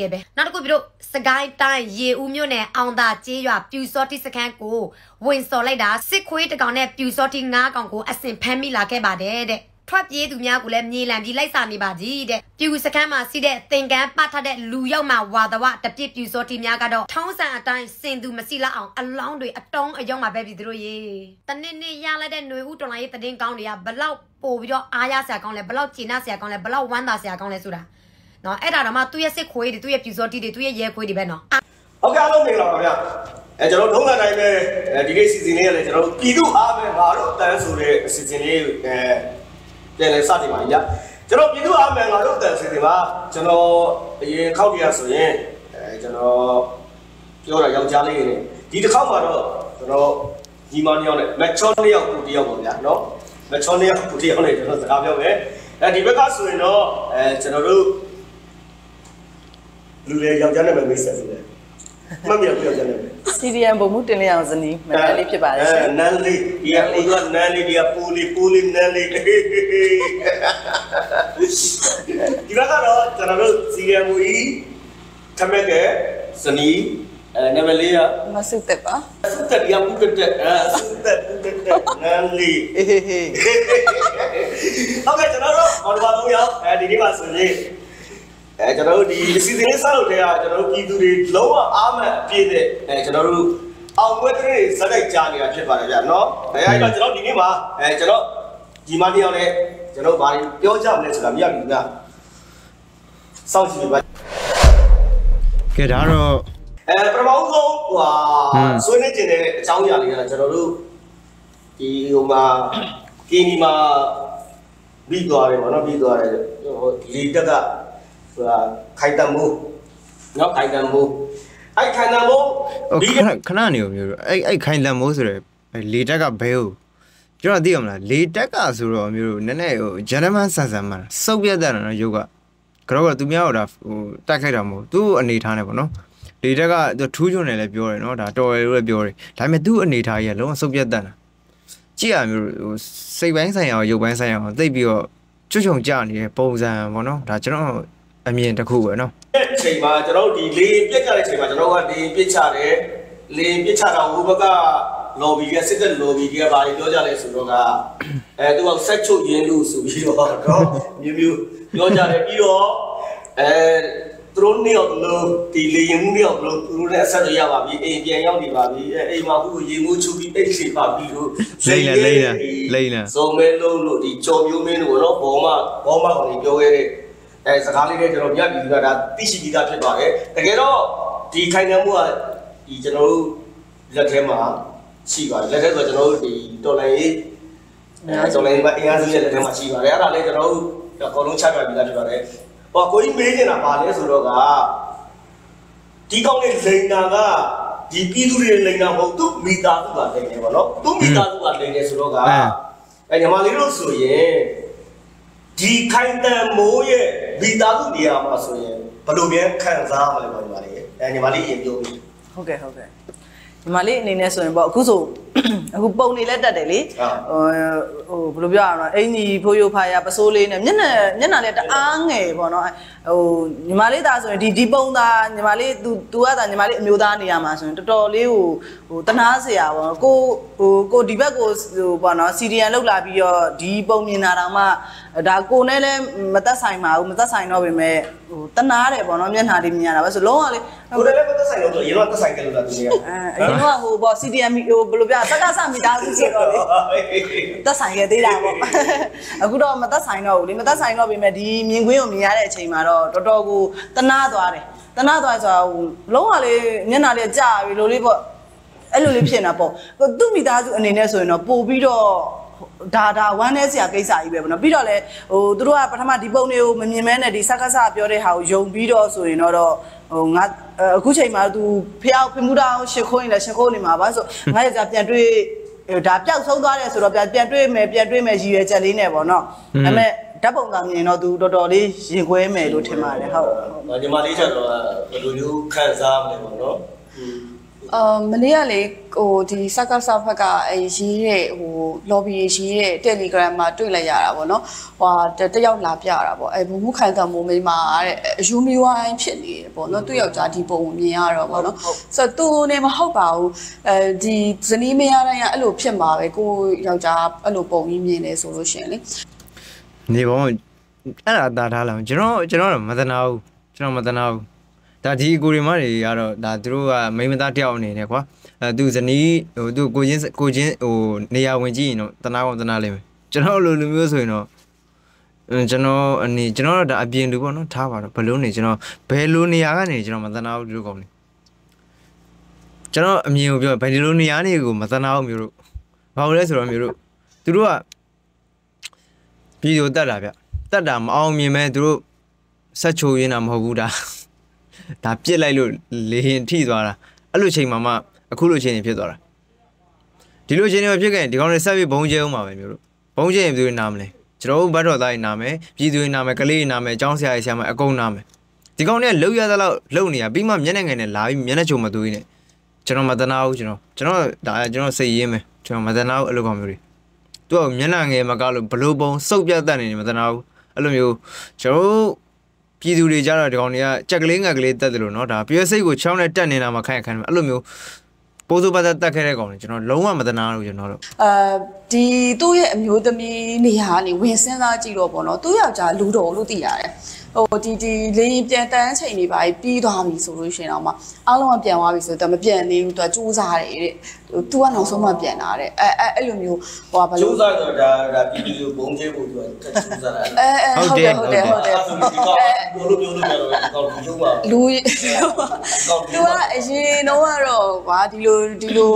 ကဲပဲနောက်တစ်ခုပြီးတော့စကိုင်းတိုင်းရေဦးမြို့နယ်အောင်သာကျေးရွာပြူစောတိစခန်းကိုဝင်စော်လိုက်တာစစ်ခွေးတကောင်နဲ့ပြူစောတိငါးကောင်ကိုအစင်ဖမ်းမိလာခဲ့ပါတယ်တဲ့ထွက်ပြေးသူများကိုလည်းမြေလံပြီးလိုက်စာနေပါကြီးတဲ့ပြူစခန်းမှာစီးတဲ့သင်္ကန်းပတ်ထတဲ့လူရောက်မှဝါသဝတပြစ်ပြူစောတိများကတော့ထောင်းဆန်အတိုင်းစင်သူမစီလောက်အောင်အလောင်းတွေအတုံးအယုံမှာပဲပြီသူတို့ရေတနစ်နေ့ရလိုက်တဲ့ຫນွေဦးတော်လိုင်းရေးတည်င်းကောင်းတွေကဘလောက်ပို့ပြီးတော့အားရစရာကောင်းလဲဘလောက်ကျဉ်းဆရာကောင်းလဲဘလောက်ဝမ်းသာဆရာကောင်းလဲဆိုတာ နော်အဲ့ဒါတော့မှသူ့ရဲ့စစ်ခွေးတွေသူ့ရဲ့ပြူစောတိတွေသူ့ရဲ့ရဲခွေးတွေပဲနော်ဟုတ်ကဲ့အားလုံးမင်္ဂလာပါဗျာအဲကျွန်တော်ထုံးစံတိုင်းပဲအဲဒီနေ့စီစဉ်လေးရလဲကျွန်တော်ပြည်သူအားပဲငါတို့တန်းဆိုတဲ့အစီအစဉ်လေးအဲပြန်လဲစတင်ပါညကျွန်တော်ပြည်သူအားပဲငါတို့တန်းစီစဉ်ပါကျွန်တော်အရင်ခောက်တရားဆိုရင်အဲကျွန်တော်ပြောတာယောက်ျားလေးနေဒီတစ်ခေါက်မှာတော့ကျွန်တော်ညီမနှစ်ယောက်နဲ့မက်ချောနှစ်ယောက်ကိုတယောက်ပါဗျာနော်မက်ချောနှစ်ယောက်ကိုတယောက်နဲ့ကျွန်တော်စကားပြောမယ်အဲဒီဘက်ကဆိုရင်တော့အဲကျွန်တော်တို့ လူလေယောက်ျားနဲ့ပဲမိတ်ဆက်ဆိုတယ်မမယောက်ျားနဲ့ပဲစီရီယန်ဘုံမှုတင်လျအောင်ဇနီးမန္တလေးဖြစ်ပါတယ်ရှင်နန်းလေးဒီကဦးကနန်းလေးဒီကပူလီပူလီနန်းလေးဒီဘက်ကတော့ကျွန်တော်တို့စီရမူကြီးထမက်ကစနီးအဲနံပါတ်လေးကမဆုတက်ပါစတက်ဒီကပူတက်တက်အဲစတက်ပူတက်တက်နန်းလေးအေးဟေးဟေးဟုတ်ကဲ့ကျွန်တော်တို့အော်ဒီပါတော့ရောက်အဲဒီနေ့မှာဆိုရင် အဲကျွန်တော်တို့ဒီစီစဉ်လေးစလို့တဲ့ကကျွန်တော်တို့ပြည်သူတွေလုံးဝအားမန်အပြည့်တဲ့အဲကျွန်တော်တို့အောင်ပွဲတွေစတိုက်ကြားနေတာဖြစ်ပါတယ်ဗျာနော်အဲအဲ့တော့ကျွန်တော်ဒီနေ့မှာအဲကျွန်တော်ဒီမနေ့ရောက်နေကျွန်တော်ဘာပြောကြမလဲဆိုတာမြတ်ပြီလားစောင့်ကြည့်ပါကဲဒါတော့အဲပထမဆုံးဟိုဟာဟမ်ဆွေးနွေးကျင်တဲ့အကြောင်းအရာလေးကကျွန်တော်တို့ဒီဟိုမှာကင်းဒီမှာပြီးသွားတယ်ဗောနော်ပြီးသွားတယ်ဟိုလေတက်ကဟိုဟာ ခိုင်တမှုနော်ခိုင်တမှုအဲ့ခိုင်တမှုဟိုဒီခဏခဏနေဦးမျိုးအဲ့အဲ့ခိုင်လန်မိုးဆိုရယ်အဲ့လေတက်ကဘဲဟုတ်ကျွန်တော်သိရမလားလေတက်ကဆိုတော့မျိုးနည်းနည်းဟိုဂျန်နမန်ဆန်ဆန်မှန်စုပ်ပြတ်တဲ့နော်ရုပ်ကကတော့ကသူများတော့ဒါဟိုတိုက်ခိုက်တာမဟုတ်သူ့အနေထားနဲ့ပေါ့နော်လေတက်ကသူထူးချွန်တယ်လည်းပြောတယ်နော်ဒါတော်ရယ်လို့လည်းပြောတယ်ဒါပေမဲ့သူ့အနေထားကြီးကလုံးဝစုပ်ပြတ်တဲ့တာကြည့်ရမျိုးဟိုစိတ်ပိုင်းဆိုင်ရာရုပ်ပိုင်းဆိုင်ရာသိပြီးတော့ချွတ်ချုံကြနေတဲ့ပုံစံပေါ့နော်ဒါကျွန်တော် အမြင်တစ်ခုပဲနော်အချိန်မှာကျွန်တော်တို့ဒီလေပြက်ကြတဲ့အချိန်မှာကျွန်တော်ကလေပြက်ချတယ်လေပြက်ချတာဟိုဘက်က lobby ကစစ်တဲ့ lobby ကဘာတွေပြောကြလဲဆိုတော့ကအဲသူကဆက်ချုပ်ရင်းလို့ဆိုပြီးတော့တော့မျိုးမျိုးပြောကြတယ်ပြီးတော့အဲသူတို့နေအောင်လို့ဒီလေရင်မှုနေအောင်လို့သူတို့လည်းအဆက်ရပါပြီအိမ်ပြန်ရောက်နေပါပြီအဲအိမ်မှာခုရေမှုချုပ်ပြီးအိတ်စီပါပြီလို့လိမ့်နေလိမ့်နေလိမ့်နေဇုံမဲလုံးလို့ဒီကြော်မျိုးမင်းတို့ကတော့ဘောမဘောမကောင်ကြီးပြောခဲ့တဲ့ အဲစကားလေးတွေကျွန်တော်မြတ်ပြီးကဒါသိရှိပြီးသားဖြစ်သွားတယ်တကယ်တော့ဒီခိုင်နှံမှုကဒီကျွန်တော်တို့လက်ထဲမှာရှိပါတယ်လက်ထဲဆိုကျွန်တော်တို့ဒီတော်လိုင်းရေးအဲတော်လိုင်းမှာအင်အားစုရဲ့လက်ထဲမှာရှိပါတယ်အဲ့ဒါလည်းကျွန်တော်တို့အကုန်လုံးချပြပြီးသားဖြစ်ပါတယ်ဟောကိုကြီးမေးနေတာပါလဲဆိုတော့ကဒီကောင်းတဲ့လိန်နာကဒီပြည်သူတွေလိန်နာမဟုတ်သူ့မိသားစုကလိန်နေပါတော့သူ့မိသားစုကလိန်နေဆိုတော့ကအဲညီမလေးတို့ဆိုရင် ဒီခိုင်တန်မိုးရဲ့မိသားစုနေရာမှာဆိုရင်ဘယ်လိုပြန်ခံစားရမလဲပါညီမလေးအဲညီမလေးရင်ပြောပြီးဟုတ်ကဲ့ဟုတ်ကဲ့ဒီမလေးအနေနဲ့ဆိုရင်ပေါ့အခုဆိုအခုပုံနေလက်တက်တယ်လေဟုတ်ဟိုဟိုဘယ်လိုပြောရအောင်လဲအင်ကြီးဖိုးရိုးဖာရပစိုးလေးနဲ့မျက်နှာမျက်နှာလေးတအားငယ်ပေါ့နော်ဟိုညီမလေးသားဆိုရင်ဒီဒီပုံသားညီမလေး तू तू ကသာညီမလေးအမျိုးသားနေရာမှာဆိုရင်တော်တော်လေးဟိုဟိုတနာစရာပေါ့နော်ကိုဟိုကိုဒီဘက်ကိုဟိုပေါ့နော်စီရီယန်လောက်လာပြီးတော့ဒီပုံမြင်တာတောင်မှဒါကိုနဲ့လည်းမသက်ဆိုင်ပါဘူးမသက်ဆိုင်တော့ပေမဲ့ဟိုတနာတယ်ပေါ့နော်မျက်နှာလေးမြင်ရတာပဲဆိုလုံးဝလေကိုယ်လည်းမသက်ဆိုင်တော့ဆိုရင်တော့သက်ဆိုင်ကြလို့လားသူတွေကအဲအရင်ကဟိုပေါ့ CDM ဟိုဘယ်လိုပြစကားစမိသားစုဆိုတော့လေသက်ဆိုင်ခဲ့သေးတာပေါ့အခုတော့မသက်ဆိုင်တော့ဘူးလေမသက်ဆိုင်တော့ပြီမဲ့ဒီမြင်ကွင်းကိုမြင်ရတဲ့အချိန်မှာတော့တော်တော်ကိုတနာသွားတယ်တနာသွားဆိုတော့ဟိုလုံးဝလေမျက်နှာလေးကြာပြီလိုလေးပေါ့အဲ့လိုလေးဖြစ်နေတာပေါ့ဟိုသူ့မိသားစုအနေနဲ့ဆိုရင်တော့ပို့ပြီးတော့ဒါဒါဝမ်းနေစရာကိစ္စကြီးပဲပေါ့နော်ပြီးတော့လေဟိုသူတို့ကပထမဒီပုံတွေကိုမမြင်မဲနဲ့ဒီစကားစပြောတဲ့ဟာကိုယုံပြီးတော့ဆိုရင်တော့ ဟိုငါအခုချိန်မှာ तू ဖျောက်ဖမှုတောင်ရှ िख ိုးရင်လည်းရှ िख ိုးနေမှာပါဆိုငါရကြပြန်တွေ့ဒါပျောက်ဆုံးသွားတယ်ဆိုတော့ပြန်ပြန်တွေ့မယ်ပြန်တွေ့မယ်ရည်ရွယ်ချက်လေးနဲ့ပေါ့နော်ဒါပေမဲ့ဓာတ်ပုံသာမြင်တော့ तू တော်တော်လေးရင်ခွဲမယ်လို့ထင်ပါတယ်ဟုတ် ညီမလေးကျတော့ဘယ်လိုမျိုးခံစားမလဲပေါ့နော် အာမနေ့ကလေဟိုဒီစကားစာဖက်ကအဲရေးတဲ့ဟို lobby ရေးတဲ့ Telegram မှာတွေ့လိုက်ရတာပေါ့နော်ဟိုတယောက်လာပြတာပေါ့အဲဘုံမှုခိုင်ကံမိုးမိန်းမတဲ့အယူမီဝိုင်းဖြစ်နေတယ်ပေါ့နော်သူ့ယောက်ျားဒီပုံကိုမြင်ရတော့ပေါ့နော်ဆိုတော့သူနေမဟုတ်ပါဘူးအဲဒီဇနီးမယားတိုင်းကအဲ့လိုဖြစ်မှာပဲကိုယောက်ျားအဲ့လိုပုံကြီးမြင်နေဆိုလို့ရှိရင်လေနေပေါ့အဲ့ဒါတာထားလာကျွန်တော်ကျွန်တော်တော့မသနာဘူးကျွန်တော်မသနာဘူး ဒါဒီကိုရီမတွေကတော့ဒါသူတို့ကမိမသားတယောက်အနေနဲ့ကွာအဲသူဇနီးဟိုသူကိုချင်းကိုချင်းဟိုနေရာဝင်ကြည့်ရင်တော့တနာကောင်တနာလိမ့်မယ်ကျွန်တော်လိုလူမျိုးဆိုရင်တော့ကျွန်တော်အနေကျွန်တော်ဒါအပြင်လူပေါ့နော်ထားပါတော့ဘလို့နေကျွန်တော်ဘယ်လိုနေရာကနေကျွန်တော်မသနာဘူးတို့ကောင်နေကျွန်တော်အမြင်ကိုပြောဘယ်လိုနေရာနေကိုမသနာဘူးမျိုးတို့ဘာလို့လဲဆိုတော့မျိုးတို့သူတို့ကပြည်သူတက်တာဗျတက်တာမအောင်မြင်မဲ့သူတို့ဆက်ချိုရင်းတာမဟုတ်ဘူးဒါ ဒါပြစ်လိုက်လို့လေရင်ထိသွားတာအဲ့လိုချိန်မှာမှအခုလိုချိန်ဖြစ်သွားတာဒီလိုချိန်တွေဖြစ်ခဲ့ရင်ဒီကောင်တွေဆက်ပြီးဘုံကျဲအောင်ပါပဲမျိုးတို့ဘုံကျဲရင်ဘယ်သူတွေနာမလဲကျွန်တော်တို့ဘတ်တော်သားတွေနာမယ်ပြည်သူတွေနာမယ်ကလေးတွေနာမယ်အကြောင်းဆရာတွေဆရာမအကုန်နာမယ်ဒီကောင်တွေကလှုပ်ရသလောက်လှုပ်နေရပြီးမှမျက်နှာငယ်နဲ့လာပြီးမျက်နှာချုံမသွေးနဲ့ကျွန်တော်မတနာဘူးကျွန်တော်ကျွန်တော်ဒါကျွန်တော်စိတ်ရင်းမယ်ကျွန်တော်မတနာဘူးအဲ့လိုကောင်မျိုးတွေသူကမျက်နှာငယ်မကောက်လို့ဘလို့ပုံစုပ်ပြတ်တတ်နေနေမတနာဘူးအဲ့လိုမျိုးကျွန်တော် ပြည်သူတွေကြတော့ဒီကောင်တွေကကြက်ကလေးငက်ကလေးတက်တယ်လို့เนาะဒါပြည့်စိတ်ကိုချောင်းနဲ့တက်နေတာမှခိုင်ခိုင်အဲ့လိုမျိုးပိုးစိုးပတ်သက်တက်ခဲ့တဲ့ကောင်တွေကျွန်တော်လုံးဝမတနာဘူးကျွန်တော်တို့ အာ ဒီသူ့ရဲ့အမျိုးသမီးနေရာကနေဝင်စဉ်းစားကြည့်တော့ပေါ့နော်သူ့ယောက်ျားလူတော်လို့သိရတယ်ဟိုဒီဒီလေးပြန်တန်းချိန်နေပါပြီးသွားပြီဆိုလို့ရှိရင်တော့မှအားလုံးကပြန်သွားပြီဆိုတော့မပြန်သေးဘူးသူကစူးစားတယ်တဲ့ဟို तू ကနောက်ဆုံးမှပြန်လာတဲ့အဲအဲအဲ့လိုမျိုးဟိုကဘာကျိုးလို့စားတော့ဒါဒါပြည်သူကိုဘုံကျဲဖို့သူကကျိုးစားတာအဲအဲဟုတ်တယ်ဟုတ်တယ်ဟုတ်တယ်အဲ့ဒါဆိုဒီကောင်ဘလို့ပြောလို့ရတော့ဒီကောင်ရုံးပါလူကောင်သူကအရင်တော့ကတော့ဗာဒီလိုဒီလို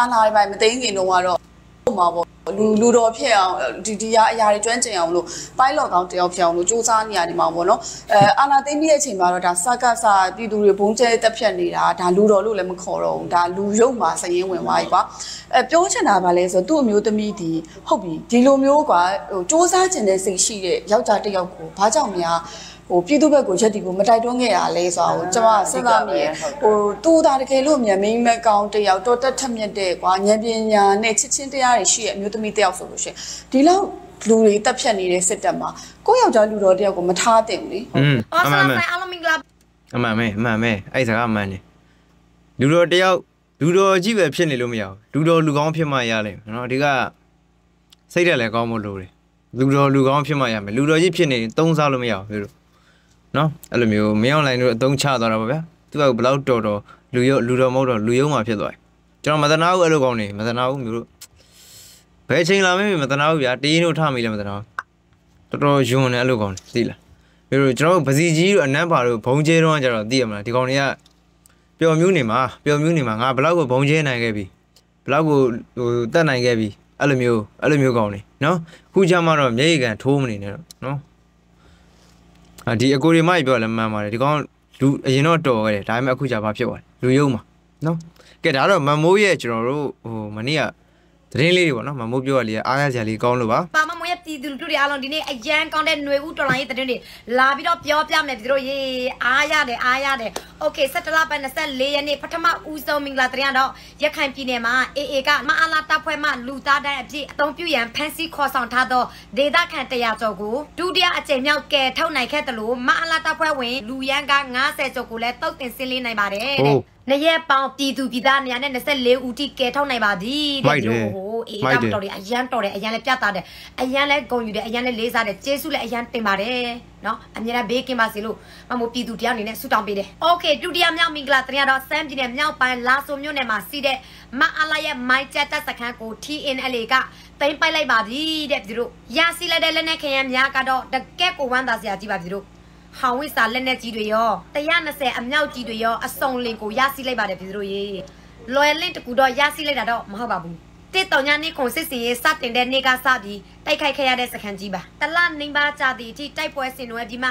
အလားပိုင်းမသိငင်တော့ကတော့ဟိုမှာပေါ့ လူလူတော်ဖြစ်အောင်ဒီဒီကအရာတွေကျွမ်းကျင်အောင်လို့ pilot ကောင်းတယောက်ဖြစ်အောင်လို့စူးစမ်းနေရတယ်မှာပေါ့နော်အဲအာနာသိမ့်ပြီးတဲ့အချိန်မှာတော့ဒါစကစပြည်သူတွေဘုံကျဲတက်ဖြတ်နေတာဒါလူတော်လို့လည်းမခေါ်တော့ဘူးဒါလူရုပ်မှာစရင်ဝင်သွားပြီကွာအဲပြောချင်တာဗာလဲဆိုသူ့အမျိုးသမီးဒီဟုတ်ပြီဒီလိုမျိုးကွာဟိုစူးစမ်းကျင်တဲ့စိတ်ရှိတဲ့ယောက်ျားတစ်ယောက်ကိုဘာကြောင့်များ ဟိုပြည်သူဘက်ကိုရက်တီကိုမတိုက်တွန်းခဲ့ရလဲဆိုတော့ကျွန်မစဉ်းစားမိရဟိုတူတာတကယ်လို့မြန်မင်းမကောင်းတယောက်တော်တက်ထက်မြက်တဲ့ကွာဉာဏ်ပညာနဲ့ချစ်ချင်းတရားတွေရှိရဲ့အမျိုးသမီးတယောက်ဆိုလို့ရှိရင်ဒီလောက်လူတွေတက်ဖြတ်နေတဲ့စစ်တပ်မှာကိုယ့်ယောက်ျားလူတော်တယောက်ကိုမထားတင်ဘူးလေอืมအော်အဆမှန်လာမှန်ဆိုင်အားလုံးမင်္ဂလာအမှန်မဲအမှန်မဲအဲ့စကားအမှန်နေလူတော်တယောက်လူတော်ကြီးပဲဖြစ်နေလို့မရဘူးလူတော်လူကောင်းဖြစ်မှရလိမ့်မယ်နော်ဒီကစိတ်တက်လည်းကောင်းဖို့လိုတယ်လူတော်လူကောင်းဖြစ်မှရမယ်လူတော်ကြီးဖြစ်နေရင်သုံးစားလို့မရဘူးလို့ နော်အဲ့လိုမျိုးမင်းအွန်လိုင်းတို့အသုံးချသွားတာပါဗျာသူကဘယ်လောက်တော်တော်လူရုပ်လူတော်မဟုတ်တော့လူယုံမှဖြစ်သွားတယ်ကျွန်တော်မသနာဘူးအဲ့လိုကောင်းနေမသနာဘူးမျိုးတို့ဘယ်ချိန်လာမင်းမသနာဘူးဗျာတရင်တို့ထမိလည်းမသနာဘူးတော်တော်ယွန်းနေအဲ့လိုကောင်းနေသိလားပြီးတော့ကျွန်တော်တို့ပစီကြီးတို့အနမ်းပါတို့ဘုံကျဲတော့ကျတော့သိရမလားဒီကောင်တွေကပျော်မျိုးနေမှာပျော်မျိုးနေမှာငါဘလောက်ကိုဘုံကျဲနိုင်ခဲ့ပြီဘလောက်ကိုဟိုတတ်နိုင်ခဲ့ပြီအဲ့လိုမျိုးအဲ့လိုမျိုးကောင်နေနော်ခုကျမှတော့မျက်ရည်ကန်ထိုးမနေနဲ့တော့နော်အာ ဒီအကိုရီမကြီးပြောလည်းမှန်ပါတယ်ဒီကောင်လူအရင်တော့တော်ခဲ့တယ်ဒါပေမဲ့အခုကျဘာဖြစ်သွားလဲလူယုံမှာနော်ကဲဒါတော့မမိုးရဲ့ကျွန်တော်တို့ဟိုမနေ့ကသတင်းလေးတွေပေါ့နော်မမိုးပြောရလေအားရစရာလေးကောင်းလို့ပါပါမမွေး ပြည်သူလူထုတွေအားလုံးဒီနေ့အရန်ကောင်းတဲ့ຫນွေဦးတော်လိုင်းရေးတဲ့တွေလာပြီးတော့ပြောပြမယ်ပြည်သူတို့ရေအားရတယ်အားရတယ်โอเค17လပိုင်း24ရက်နေ့ပထမဦးဆုံးမင်္ဂလာတရားတော့ရခိုင်ပြည်နယ်မှာအေအေကမအားလာတပ်ဖွဲ့မှလူသားတိုင်းအပြည့်အုံပြုရန်ဖမ်းဆီးခေါ်ဆောင်ထားသောဒေသခံတရားကျော်ကိုဒုတိယအကြိမ်မြောက်ကယ်ထုတ်နိုင်ခဲ့တယ်လို့မအားလာတပ်ဖွဲ့ဝင်လူရန်က90ကျော်ကိုလည်းတုတ်တင်ဆင်းလင်းနိုင်ပါတယ်တဲ့ ဟုတ် နရက်ပေါင်းပြည်သူပြည်သားနေရာနဲ့24ဦးထိကယ်ထုတ်နိုင်ပါသည် မိုက်တယ် ဟို အေးတော်တော်လေးအရန်တော်တယ်အရန်လည်းပြသတယ်အရန်လည်းဂုဏ်ယူတယ်အရန်လည်းလေးစားတယ်ကျေးဇူးလည်းအရန်တင်ပါတယ်နော်အမြဲတမ်းဘေးကင်းပါစေလို့မမို့ပြည်သူတယောက်အနေနဲ့ဆုတောင်းပေးတယ်။ Okay ဒုတိယမြောက်မင်္ဂလာတရတော့စမ်းပြည်နယ်မြောက်ပိုင်းလာဆိုမြို့နယ်မှာစီးတဲ့မအားလာရဲ့မိုက်ချက်တပ်စခန်းကို TNL ကသိမ်းပိုက်လိုက်ပါပြီတဲ့ပြည်သူတို့။ရစီလက်တဲ့လက်နဲ့ခရမ်းများကတော့တကက်ကိုဝမ်းသာစရာကြီးပါပြည်သူတို့။ဟောင်ဝိစာလက်နဲ့ကြီးတွေရော120အမြောက်ကြီးတွေရောအစုံလင်ကိုရစီလိုက်ပါတယ်ပြည်သူတို့ရေ။လွယ်လင့်တကူတော့ရစီလိုက်တာတော့မဟုတ်ပါဘူး။ တစ်တောင်ညာနေခုံစစ်စင်ရေးစတင်တဲ့နေ့ကစပြီးတိုက်ခိုက်ခဲ့ရတဲ့စခန်းကြီးပါတလနှင်းပါကြသည့်အထိတိုက်ပွဲဆင်နွယ်ပြီးမှ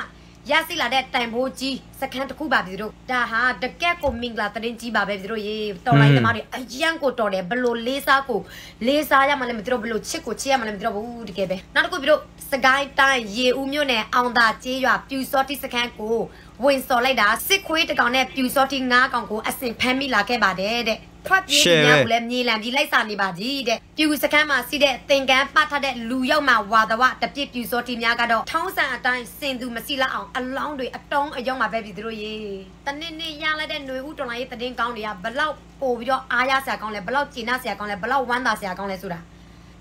ရရှိလာတဲ့တိုင်ဖိုးကြီးစခန်းတစ်ခုပါပြည်သူတို့ဒါဟာတကက်ကိုမင်္ဂလာတရင်ကြီးပါပဲပြည်သူတို့ရေတော်လိုက်သမားတွေအရန်ကိုတော်တယ်ဘလို့လေးစားကိုလေးစားရမှလည်းမသိတော့ဘလို့ချစ်ကိုချစ်ရမှလည်းမသိတော့ဘူးတကယ်ပဲနောက်တစ်ခုပြည်သူတို့စကိုင်းတိုင်းရေဦးမြို့နယ်အောင်သာကျေးရွာပြူစောတိစခန်းကို ဝင်စော်လိုက်တာစစ်ခွေးတစ်ကောင်နဲ့ပြူစောတိငါးကောင်ကိုအစင်ဖမ်းမိလာခဲ့ပါတယ်တဲ့ထွက်ပြေးသူများကိုလည်းမြေလံပြီးလိုက်စာနေပါကြီးတဲ့ပြူစခန်းမှာစီးတဲ့သင်္ကန်းပတ်ထတဲ့လူရောက်မှဝါသဝတပြစ်ပြူစောတိများကတော့ထောင်းဆန်အတိုင်းစင်သူမစီလောက်အောင်အလောင်းတွေအတုံးအယုံမှာပဲပြီသူတို့ရေတနေ့နေ့ရလိုက်တဲ့ຫນွေဦးတော်လိုင်းရေးတည်င်းကောင်းတွေကဘလောက်ပို့ပြီးတော့အားရစရာကောင်းလဲဘလောက်ကျေနပ်စရာကောင်းလဲဘလောက်ဝမ်းသာစရာကောင်းလဲဆိုတာ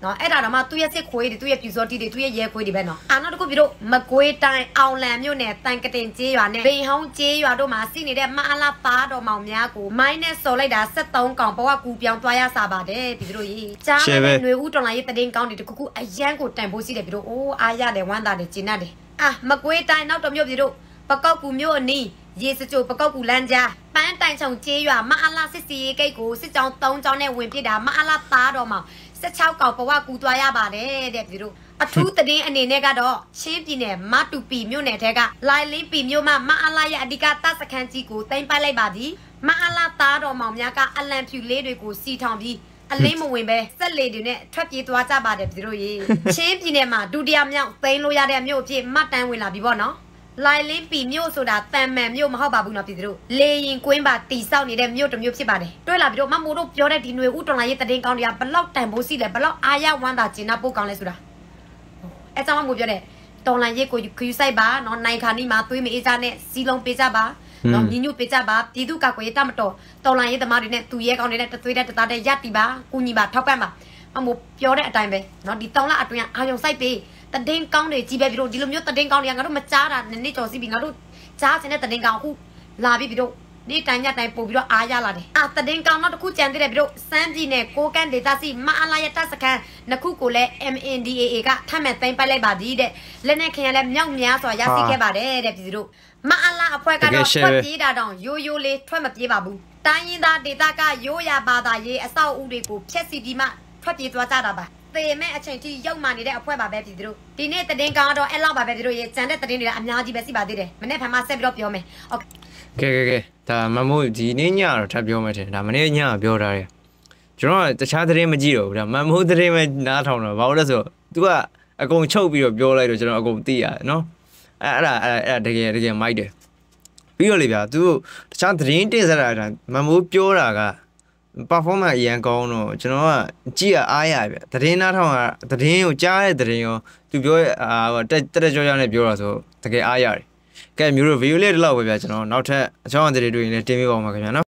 နော်အဲ့ဒါတော့မှသူ့ရဲ့စစ်ခွေးတွေသူ့ရဲ့ပြူစောတိတွေသူ့ရဲ့ရဲခွေးတွေပဲနော်အာနောက်တစ်ခုပြီးတော့မကွေးတိုင်းအောင်လံမြို့နယ်တန်ကတင်ကျေးရွာနဲ့ဘိန်ဟောင်းကျေးရွာတို့မှာစီနေတဲ့မအလားသားတော်မောင်များကိုမိုင်းနဲ့စော်လိုက်တာ73កောင်ဘဝကူပြောင်းသွားရစားပါတယ်ပြီးတို့ရေကြားတဲ့ຫນွေဦးတော်လိုင်းရေးတည်င်းကောင်းတွေတခုခုအရန်ကိုတန်ဖိုးစီးတယ်ပြီးတို့အိုးအားရတယ်ဝမ်းသာတယ်ကျေနပ်တယ်အာမကွေးတိုင်းနောက်တော်မြို့ပြီးတို့ပကောက်ကူမြို့အနီး ရေစကြိုပကောက်ကူလမ်းကြားပန်းတိုင်ချုံကျေးရွာမအလားစစ်စီရေးဂိတ်ကိုစစ်ကြောင်း3ကြောင်းနဲ့ဝင်ပစ်တာမအလားသားတော်မောင်16កောင်ဘဝကူသွားရပါတယ်တဲ့ပြီးတို့အထူးသတင်းအနေနဲ့ကတော့ချင်းပြည်နယ်မတူပီမြို့နယ်ထဲကလိုင်လင်းပီမြို့မှာမအလာရဲ့အဓိကတပ်စခန်းကြီးကိုတင်ပိုက်လိုက်ပါသည်မအလာသားတော်မောင်များကအလံဖြူလေးတွေကိုစီထောင်ပြီးအလင်းမဝင်ပဲစက်လေတွေနဲ့ထွက်ပြေးသွားကြပါတယ်ပြည်တို့ရေချင်းပြည်နယ်မှာဒုတိယမြောက်သိမ်းလို့ရတဲ့မြို့အဖြစ်မှတ်တမ်းဝင်လာပြီပေါ့နော် လိုင်လင်းပီမြို့ဆိုတာတန်မှန်မြို့မဟုတ်ပါဘူးနော်ပြည်သူတို့လေရင်ကွင်းပါတီဆောက်နေတဲ့မြို့တစ်မြို့ဖြစ်ပါတယ်တွေ့လာပြီးတော့မမိုးတို့ပြောတဲ့ဒီຫນွေဥတော်လာရေးတည်င်းကောင်းတွေကဘလောက်တန်ဖိုးစီလဲဘလောက်အားရဝမ်းသာကျင်နာပို့ကောင်းလဲဆိုတာအဲကြောင့်မမိုးပြောတဲ့တော်လန်ရေးကိုခယူဆိုင်ပါနော်နိုင်ခါနီမှာသွေးမအေးကြနဲ့စီလုံးပေးကြပါနော်ညီညွတ်ပေးကြပါပြည်သူ့ကာကွယ်ရေးတမတော်တော်လန်ရေးသမားတွေနဲ့သူရဲကောင်းတွေနဲ့တသွေးတဲ့တသားတဲ့ရပ်တီပါကူညီပါထောက်ပံ့ပါမမိုးပြောတဲ့အတိုင်းပဲနော်ဒီတောင်းလာအတွင်းအာယုံစိုက်ပေး တဒင်းကောင်းတွေကြီးပဲပြီးတော့ဒီလိုမျိုးတဒင်းကောင်းတွေကငါတို့မကြားတာနည်းနည်းကြော်စီပြီးငါတို့ကြားစင်တဲ့တဒင်းကောင်းအခုလာပြီးပြီးတော့ဒီတိုင်းညတိုင်းပို့ပြီးတော့အားရလာတယ်အာတဒင်းကောင်းတော့တခုကြံသေးတယ်ပြီးတော့စမ်းပြည်နယ်ကိုကန့်ဒေသစီမအလာရတစခန်းနှစ်ခုကိုလည်း MNDAA ကထပ်မံသိမ်းပိုက်လိုက်ပါသည်တဲ့လက်နဲ့ခင်ရလဲမြောက်များစွာရရှိခဲ့ပါတယ်တဲ့ပြည်သူတို့မအလာအဖွဲ့ကတော့ထွက်ပြေးတာတောင်ရိုးရိုးလေးထွက်မပြေးပါဘူးတိုင်းရင်းသားဒေသကရိုးရာဘာသာရေးအဆောက်အဦတွေကိုဖျက်ဆီးပြီးမှထွက်ပြေးသွားကြတာပါ သေမဲ့အချိန်ထိရောက်မှနေတဲ့အဖွဲ့ပါပဲပြည်သူတို့ဒီနေ့တည်င်းကောင်းတော့အဲ့လောက်ပါပဲပြည်သူတို့ရေကြံတဲ့တည်င်းတွေကအများကြီးပဲစီပါသေးတယ်မနေ့ဖန်မှဆက်ပြီးတော့ပြောမယ်ဟုတ်ကဲကဲကဲဒါမမို့ဒီနေ့ညတော့ထပ်ပြောမယ်ထင်ဒါမနေ့ညကပြောထားတယ်ကျွန်တော်ကတခြားသတင်းမကြည့်တော့ဘူးဒါမမို့သတင်းပဲနားထောင်တော့ဘာလို့လဲဆိုတော့ तू ကအကုန်ချုပ်ပြီးတော့ပြောလိုက်တော့ကျွန်တော်အကုန်သိရတယ်နော်အဲ့အဲ့ဒါအဲ့အဲ့တကယ်တကယ်မိုက်တယ်ပြီးတော့လေဗျာ तू တခြားသတင်းတင်ဆက်တာဒါမမို့ပြောတာက performance အရန်ကောင်းတော့ကျွန်တော်ကကြည့်ရအားရဗျသတင်းနားထောင်ကသတင်းကိုကြားတဲ့သတင်းရော तू ပြောရဲ့အာတက်တက်ကြောကြောနဲ့ပြောတာဆိုတကယ်အားရတယ်ကဲမျိုးတို့ video လေးတစ်လောက်ပဲဗျာကျွန်တော်နောက်ထပ်အချောင်းအသေးတွေတွေ့ရင်လည်းတင်ပြပါဦးမှာခင်ဗျာနော်